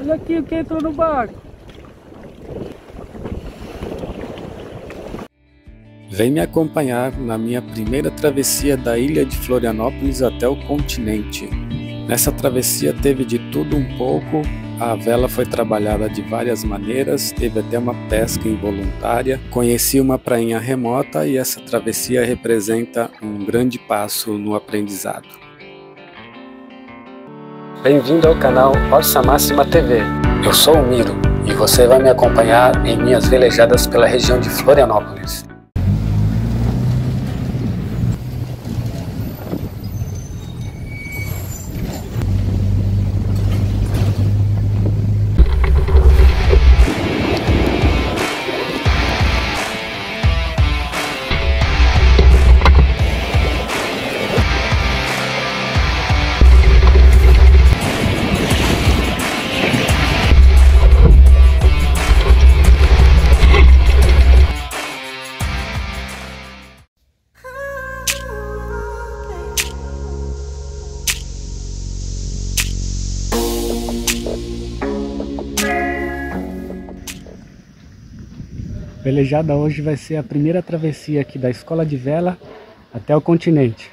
Olha aqui o que entrou no barco. Vem me acompanhar na minha primeira travessia da ilha de Florianópolis até o continente. Nessa travessia teve de tudo um pouco, a vela foi trabalhada de várias maneiras, teve até uma pesca involuntária, conheci uma prainha remota e essa travessia representa um grande passo no aprendizado. Bem-vindo ao canal Orsa Máxima TV. Eu sou o Miro e você vai me acompanhar em minhas velejadas pela região de Florianópolis. Velejada hoje vai ser a primeira travessia aqui da escola de vela até o continente.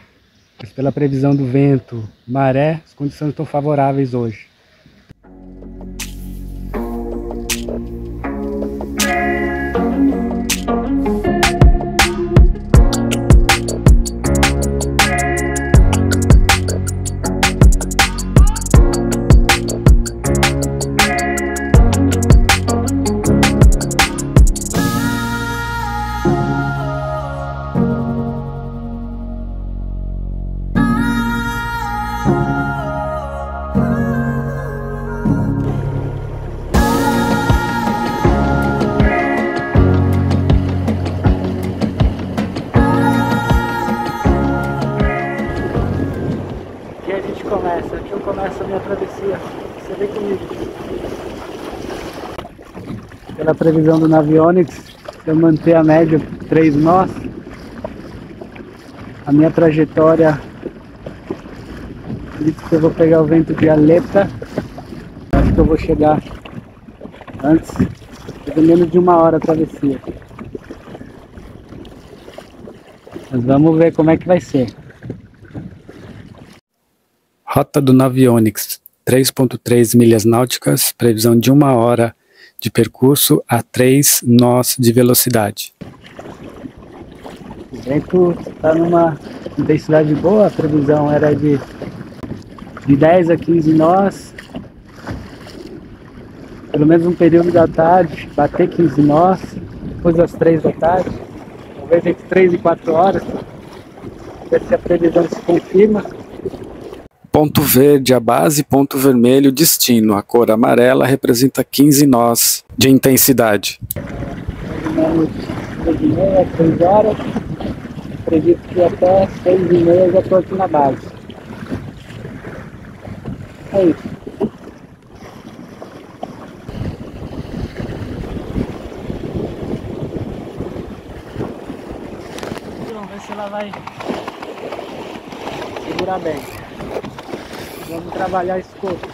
Mas pela previsão do vento, maré, as condições estão favoráveis hoje. Previsão do Navionics, eu manter a média 3 nós, a minha trajetória diz que eu vou pegar o vento de Aleta. Acho que eu vou chegar antes, pelo menos de uma hora a travessia. Mas vamos ver como é que vai ser. Rota do Navionics, 3.3 milhas náuticas, previsão de uma hora de percurso a 3 nós de velocidade. O vento está numa intensidade boa, a previsão era de, de 10 a 15 nós. Pelo menos um período da tarde, bater 15 nós, depois das 3 da tarde, talvez entre 3 e 4 horas, ver se a previsão se confirma. Ponto verde a base, ponto vermelho destino. A cor amarela representa 15 nós de intensidade. mais ou menos 3 meia, 3 horas. Acredito que até 6 e meia já estou aqui na base. É isso. Vamos ver se ela vai segurar bem. Vamos trabalhar escopo.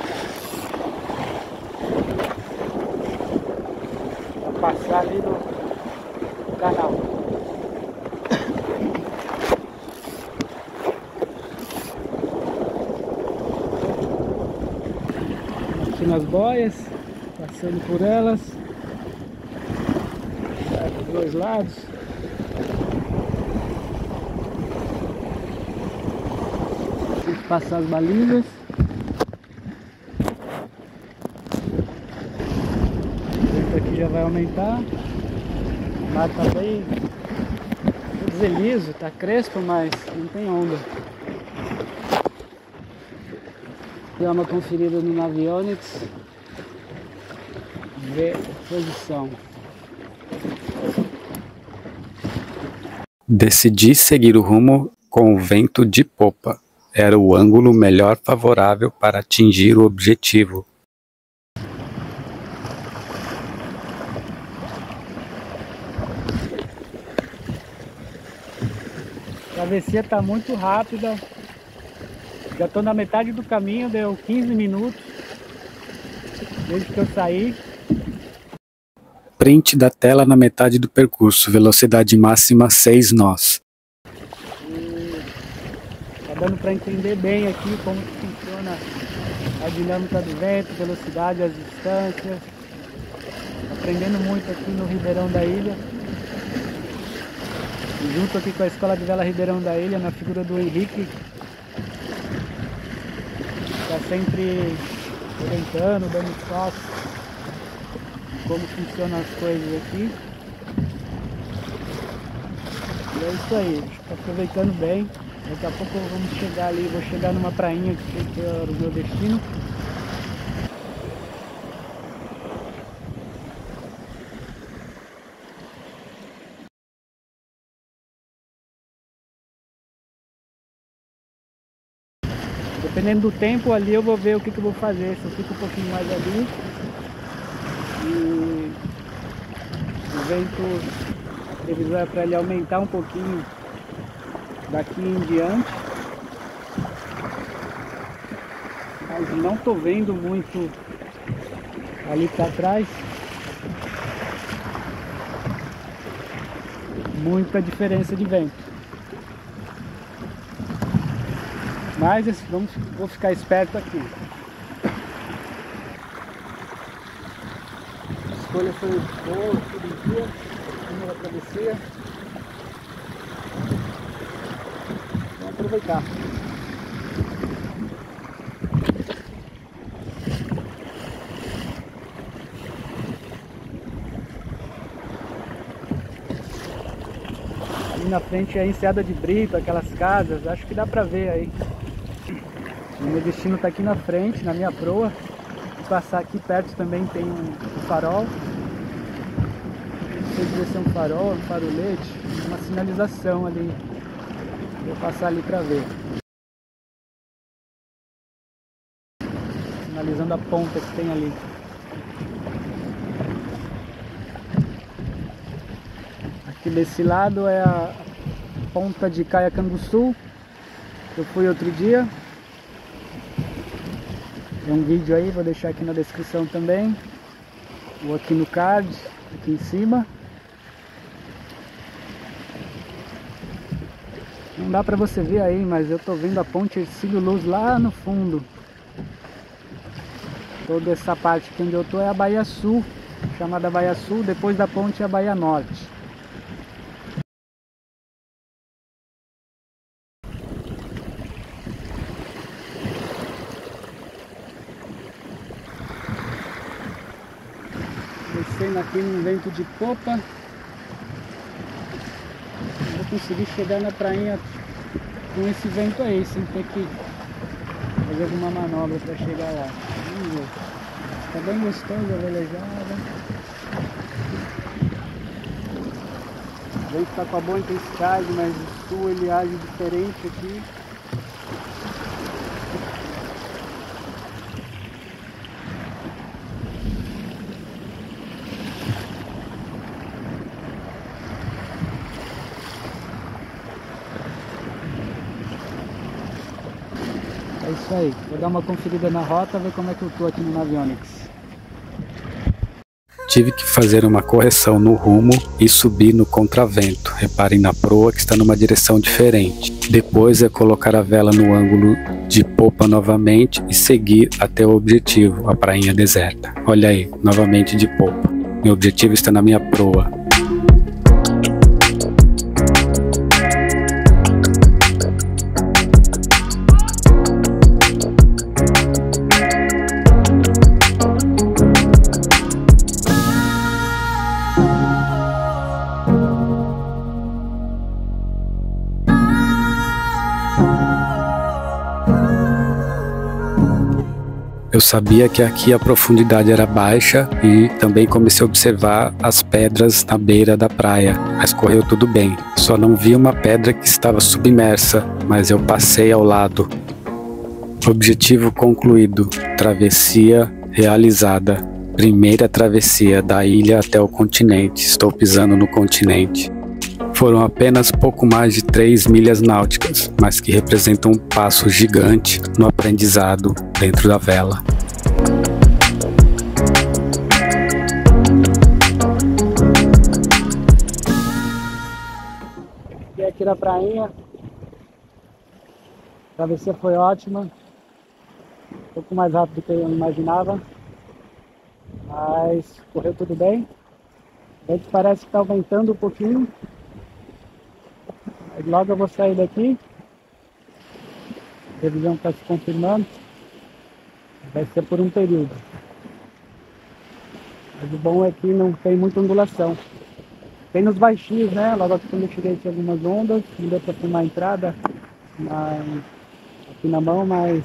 Pra passar ali no canal. Aqui nas boias, passando por elas. Dos dois lados. Passar as balizas. Esse aqui já vai aumentar. Mar tá bem. Dizer liso, tá crespo, mas não tem onda. Dá uma conferida no Navionics. Ver posição. Decidi seguir o rumo com o vento de popa. Era o ângulo melhor favorável para atingir o objetivo. Travessia tá muito rápida. Já tô na metade do caminho, deu 15 minutos. Desde que eu saí. Print da tela na metade do percurso, velocidade máxima 6 nós. Tá dando para entender bem aqui como funciona a dinâmica do vento, velocidade, as distâncias. Aprendendo muito aqui no Ribeirão da Ilha. Junto aqui com a Escola de Vela Ribeirão da Ilha, na figura do Henrique. Está sempre orientando, dando toques como funcionam as coisas aqui. E é isso aí, aproveitando bem. Daqui a pouco vamos chegar ali, vou chegar numa prainha que é o meu destino. Dependendo do tempo ali eu vou ver o que, que eu vou fazer, se eu fico um pouquinho mais ali e o vento, a previsão é para ele aumentar um pouquinho daqui em diante. Mas não estou vendo muito ali para trás. Muita diferença de vento. Mas vamos, vou ficar esperto aqui. A escolha foi boa, tudo dia, primeira travessia. Vamos aproveitar. Ali na frente é a enseada de brito, aquelas casas, acho que dá pra ver aí. Meu destino está aqui na frente, na minha proa. Vou passar aqui perto também tem um, um farol. Não sei se ser um farol, um farolete, uma sinalização ali. Vou passar ali para ver. Sinalizando a ponta que tem ali. Aqui desse lado é a ponta de Caiacanguçu. Eu fui outro dia, tem um vídeo aí, vou deixar aqui na descrição também. Ou aqui no card, aqui em cima. Não dá pra você ver aí, mas eu tô vendo a ponte Ercílio Luz lá no fundo. Toda essa parte aqui onde eu tô é a Baía Sul, chamada Baía Sul, depois da ponte é a Baía Norte. Descendo aqui num vento de popa. Vou conseguir chegar na prainha com esse vento aí, sem ter que fazer alguma manobra para chegar lá. Vamos ver. Tá bem gostoso a velejada. O vento tá com a boa intensidade, mas o sul ele age diferente aqui. É isso aí. Vou dar uma conferida na rota, ver como é que eu tô aqui no Navionics. Tive que fazer uma correção no rumo e subir no contravento. Reparem na proa que está numa direção diferente. Depois é colocar a vela no ângulo de popa novamente e seguir até o objetivo, a prainha deserta. Olha aí, novamente de popa. Meu objetivo está na minha proa. Sabia que aqui a profundidade era baixa e também comecei a observar as pedras na beira da praia, mas correu tudo bem. Só não vi uma pedra que estava submersa, mas eu passei ao lado. Objetivo concluído. Travessia realizada. Primeira travessia da ilha até o continente. Estou pisando no continente. Foram apenas pouco mais de 3 milhas náuticas, mas que representam um passo gigante no aprendizado dentro da vela. Aqui da prainha. A travessia foi ótima. Um pouco mais rápido do que eu imaginava. Mas correu tudo bem. A gente parece que está aumentando um pouquinho. Aí logo eu vou sair daqui. A previsão está se confirmando. Vai ser por um período. Mas o bom é que não tem muita ondulação. Tem nos baixinhos, né? Logo quando eu cheguei tinha algumas ondas, não deu para filmar a entrada aqui na mão, mas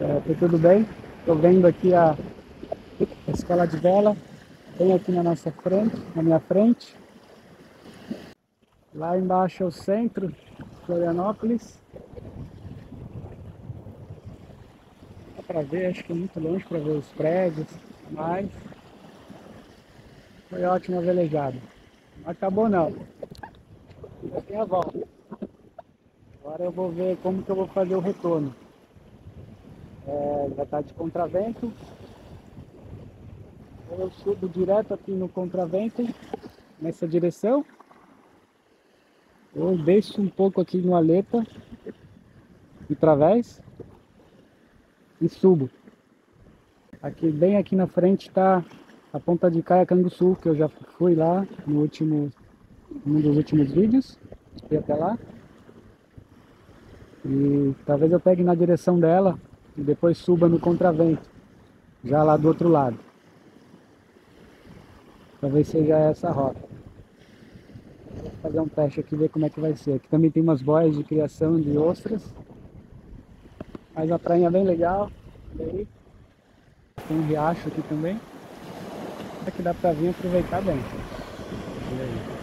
é, foi tudo bem. Estou vendo aqui a, a escola de vela, bem aqui na nossa frente, na minha frente. Lá embaixo é o centro, Florianópolis. Dá para ver, acho que é muito longe para ver os prédios, mas foi ótima velejada. Acabou não. Ainda tem a volta. Agora eu vou ver como que eu vou fazer o retorno. É, já está de contravento. Eu subo direto aqui no contravento, nessa direção. Eu desço um pouco aqui no aleta, de través, e subo. Aqui, bem aqui na frente está a ponta de Caia Canguçu, que eu já fui lá no último, um dos últimos vídeos, fui até lá. E talvez eu pegue na direção dela e depois suba no contravento, já lá do outro lado. Talvez seja essa a rota. Vou fazer um teste aqui ver como é que vai ser. Aqui também tem umas boias de criação de ostras. Mas a praia é bem legal. Tem um riacho aqui também que dá pra vir aproveitar bem. Olha aí.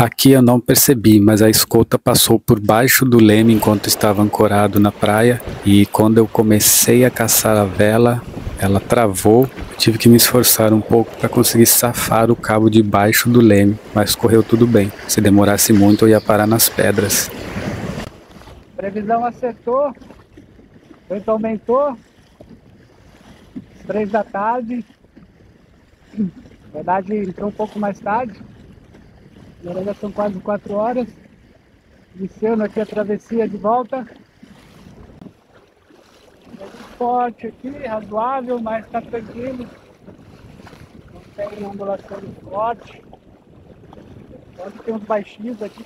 Aqui eu não percebi, mas a escolta passou por baixo do leme enquanto estava ancorado na praia e quando eu comecei a caçar a vela, ela travou. Tive que me esforçar um pouco para conseguir safar o cabo de baixo do leme, mas correu tudo bem. Se demorasse muito eu ia parar nas pedras. Previsão acertou, vento aumentou, três da tarde, na verdade entrou um pouco mais tarde, Agora já são quase 4 horas. Iniciando aqui a travessia de volta. Forte aqui, razoável, mas está tranquilo. Não tem ondulação forte. Pode ter uns baixinhos aqui.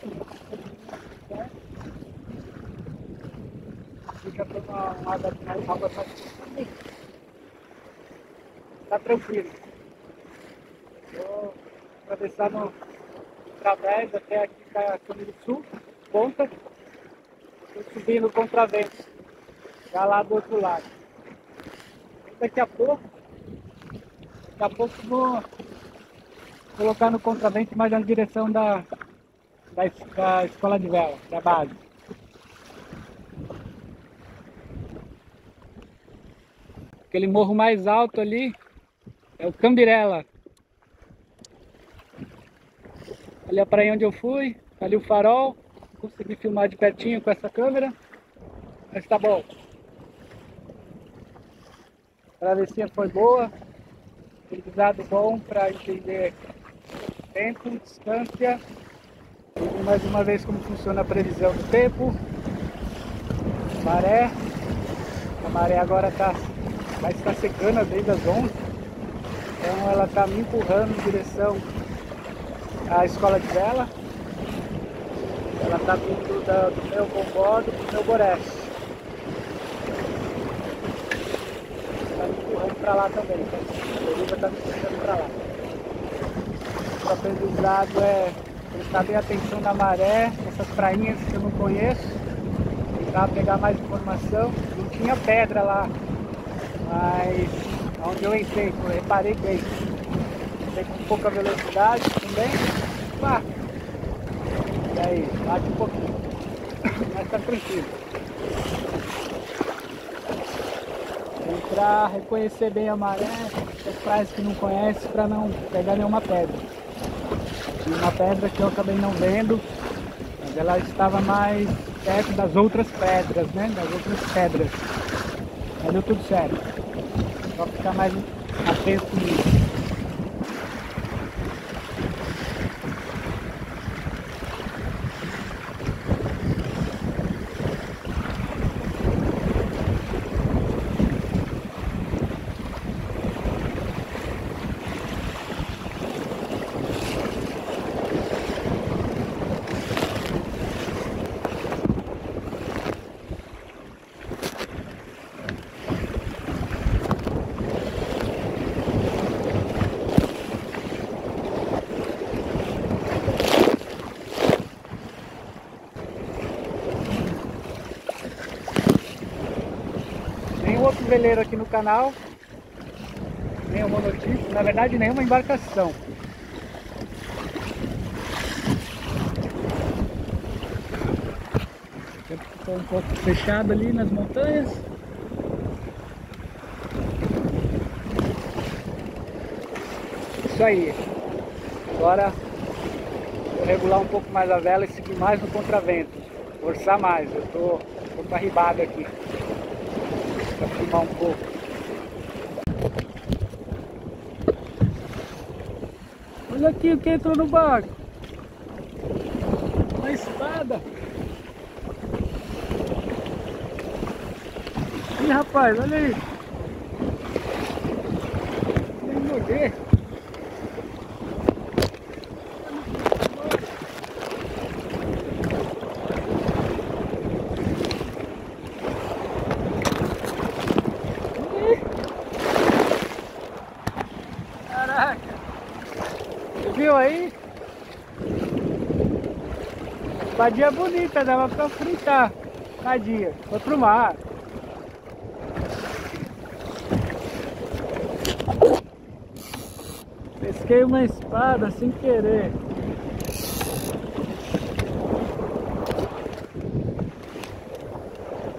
Fica para uma água mais água Tá tranquilo. Vou atravessar no através até aqui a Caminho do Sul, ponta. Subindo contravento, já lá do outro lado. Daqui a pouco, daqui a pouco vou colocar no contravento mais na direção da, da, da escola de vela, da base. Aquele morro mais alto ali é o Cambirela. Ali a praia onde eu fui, ali o farol. Consegui filmar de pertinho com essa câmera. Mas tá bom. A travessia foi boa. Aprendizado bom para entender tempo, distância. E mais uma vez como funciona a previsão do tempo. Maré. A maré agora tá, vai estar secando desde as 11. Então ela está me empurrando em direção a escola de vela. Ela está vindo da, do meu bombordo para o meu boreste. Está me empurrando para lá também. Então, a deriva está me puxando para lá. O aprendizado é prestar bem atenção na maré, essas prainhas que eu não conheço, tentar pegar mais informação. Não tinha pedra lá, mas onde eu entrei, eu reparei bem vem com pouca velocidade também. Pá. E aí, bate um pouquinho. Mas tá tranquilo. Entrar, reconhecer bem a maré, as praias que não conhece para não pegar nenhuma pedra. uma pedra que eu acabei não vendo, mas ela estava mais perto das outras pedras, né? Das outras pedras. Mas deu tudo certo. Só ficar mais atento nisso. Outro veleiro aqui no canal. Nenhuma notícia, na verdade nenhuma embarcação. Ficou um pouco fechado ali nas montanhas. Isso aí. Agora vou regular um pouco mais a vela e seguir mais no contravento. Forçar mais. Eu tô um pouco arribado aqui para filmar um pouco. Olha aqui o que entrou no barco. Uma espada. Ih, rapaz, olha aí. Badia bonita, dava pra fritar. Badia, foi pro mar. Pesquei uma espada sem querer.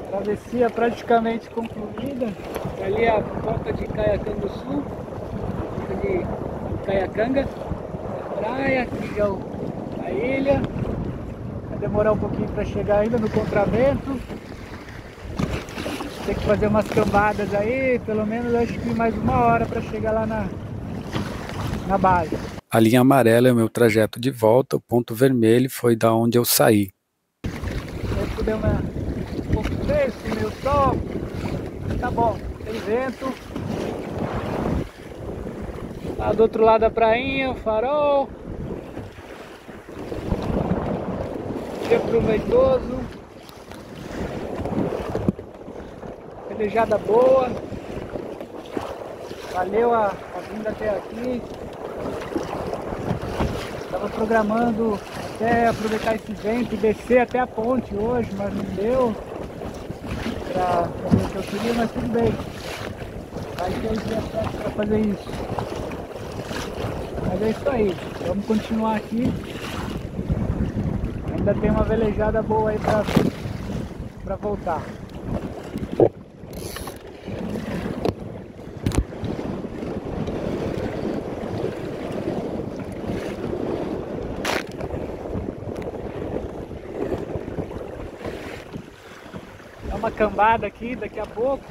Travessia praticamente concluída. Ali é a porta de Caiacanga do Sul, de Caiacanga praia, aqui é a ilha. Demorar um pouquinho para chegar ainda no contravento. Tem que fazer umas cambadas aí, pelo menos acho que mais uma hora para chegar lá na, na base. A linha amarela é o meu trajeto de volta, o ponto vermelho foi da onde eu saí. O deu uma, um meio sol, tá bom, tem vento, Lá do outro lado da prainha, o farol. Dia proveitoso. Pelejada boa. Valeu a, a vinda até aqui. Estava programando até aproveitar esse vento e descer até a ponte hoje, mas não deu para fazer o que eu queria, mas tudo bem. Vai ter o dia certo para fazer isso. Mas é isso aí, vamos continuar aqui. Ainda tem uma velejada boa aí pra, pra voltar. Dá uma cambada aqui daqui a pouco.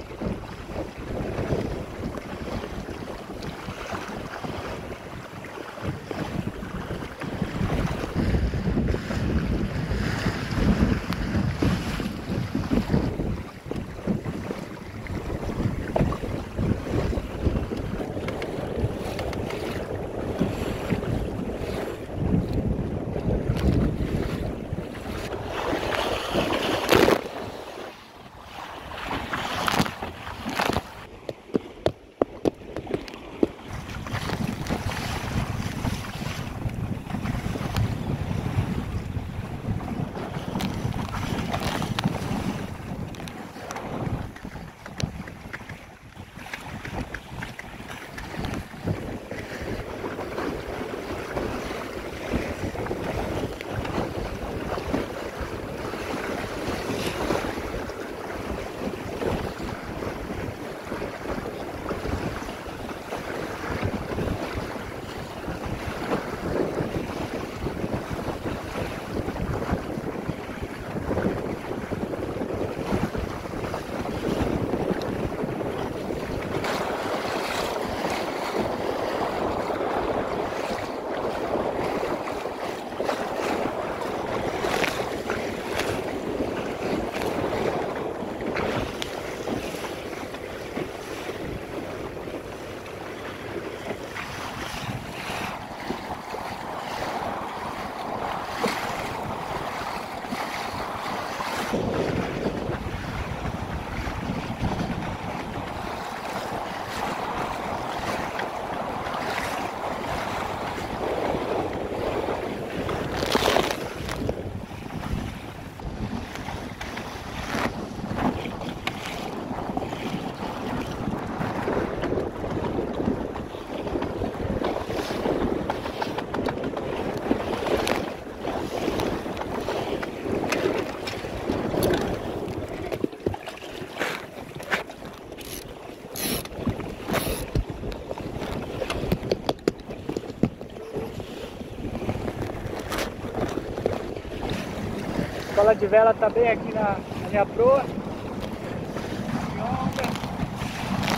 Escola de vela tá bem aqui na, na minha proa.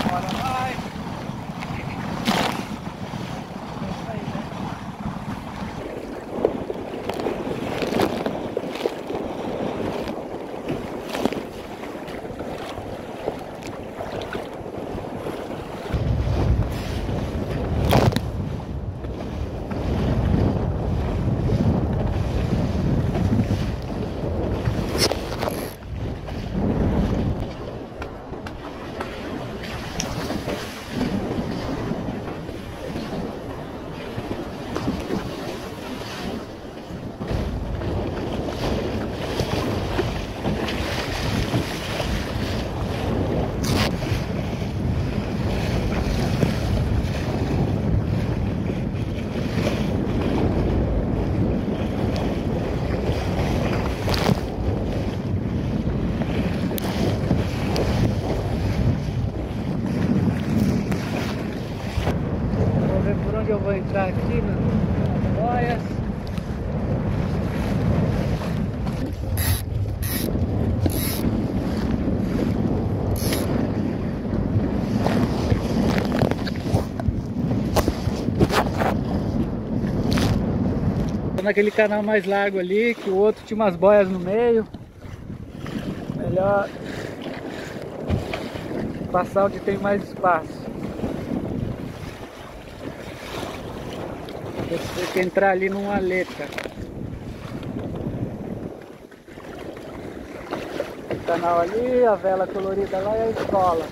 Bora mais. entrar aqui na boias. Naquele canal mais largo ali, que o outro tinha umas boias no meio. Melhor passar onde tem mais espaço. Tem que entrar ali numa aleta. O canal ali, a vela colorida lá e a escola.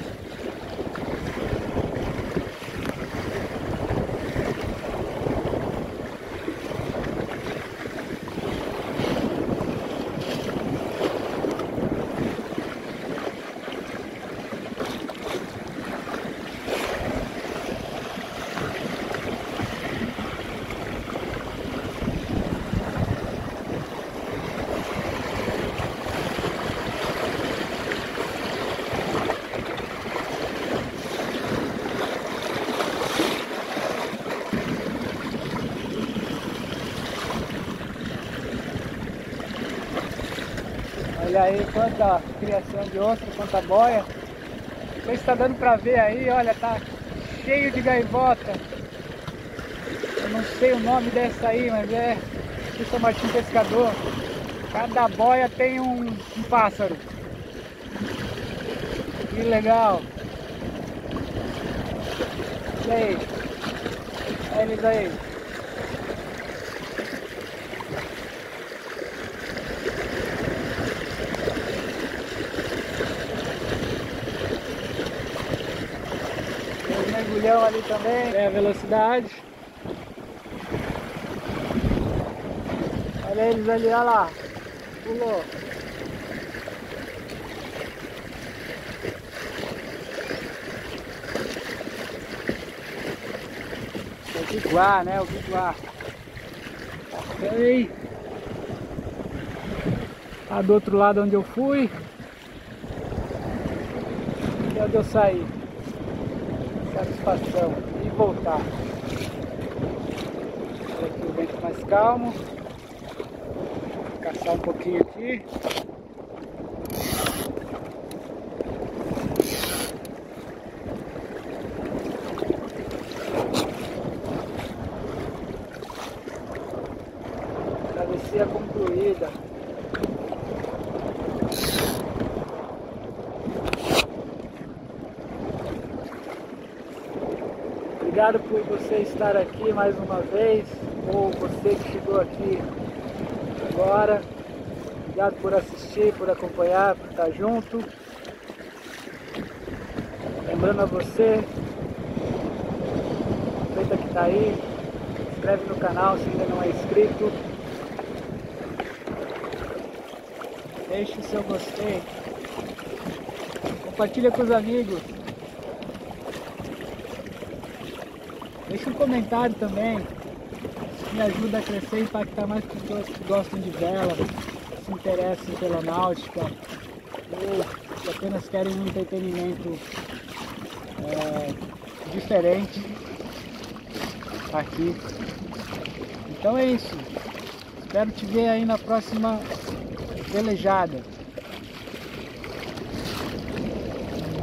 Aí quanta criação de ostra, quanta boia. Não sei se está dando para ver aí, olha, tá cheio de gaivota. Eu não sei o nome dessa aí, mas é aqui São Martim Pescador. Cada boia tem um, um pássaro. Que legal. Olha aí. Olha eles aí. Ali também, tem a velocidade. Olha eles ali, olha lá. Pulou. O biguá, né? O biguá. Aí. Tá do outro lado onde eu fui. E onde eu saí satisfação e voltar. Aqui o vento mais calmo. Vou caçar um pouquinho aqui. Travessia concluída. Obrigado por você estar aqui mais uma vez, ou você que chegou aqui agora. Obrigado por assistir, por acompanhar, por estar junto. Lembrando a você, aproveita que está aí, se inscreve no canal se ainda não é inscrito. Deixe o seu gostei. Compartilha com os amigos. Deixa um comentário também, me ajuda a crescer e impactar mais pessoas que gostam de vela, se interessam pela náutica, ou que apenas querem um entretenimento é, diferente aqui. Então é isso. Espero te ver aí na próxima velejada.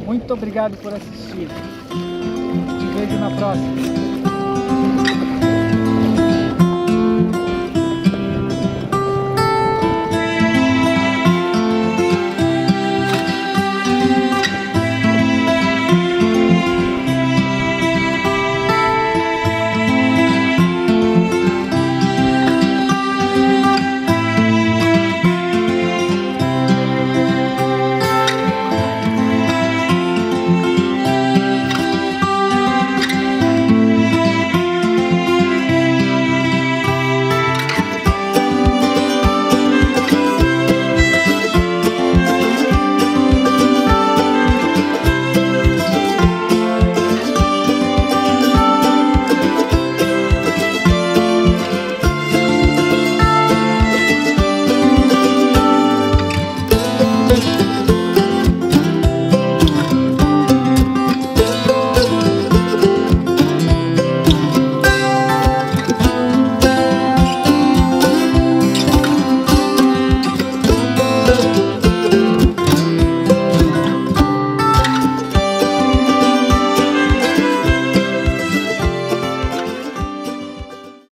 Muito obrigado por assistir. Te vejo na próxima.